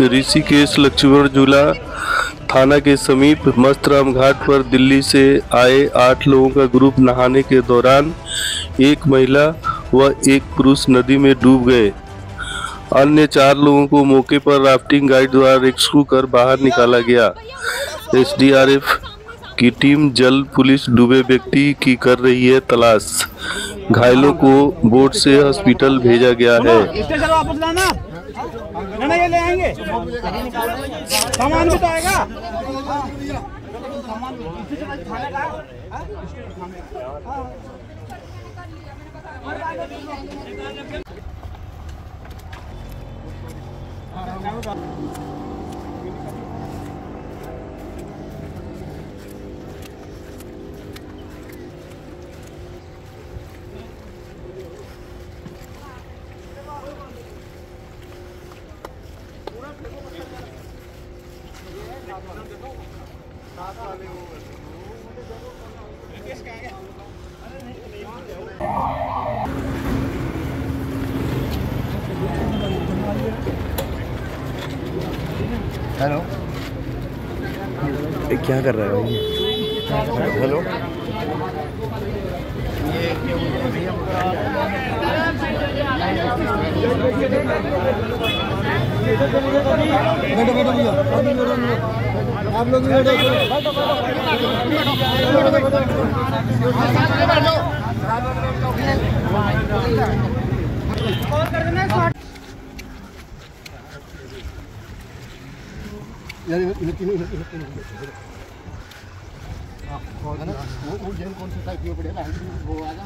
ऋषिकेश, लक्ष्मण झूला थाना के समीप मस्तराम घाट पर दिल्ली से आए आठ लोगों का ग्रुप नहाने के दौरान एक महिला व एक पुरुष नदी में डूब गए। अन्य चार लोगों को मौके पर राफ्टिंग गाइड द्वारा रेस्क्यू कर बाहर निकाला गया। एसडीआरएफ की टीम जल पुलिस डूबे व्यक्ति की कर रही है तलाश। घायलों को बोट से हॉस्पिटल भेजा गया है। ना ना ये ले आएँगे। सामान भी तो आएगा। हेलो। क्या कर रहा है हेलो। बैठो बैठो बैठो भैया। आप लोग भी बैठो यार वो वो जेल कौन सा टाइप की पड़ेगा वो आ जा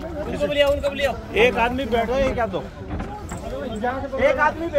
उनको भी लिया उनको लिया एक आदमी बैठो, एक आप दो एक आदमी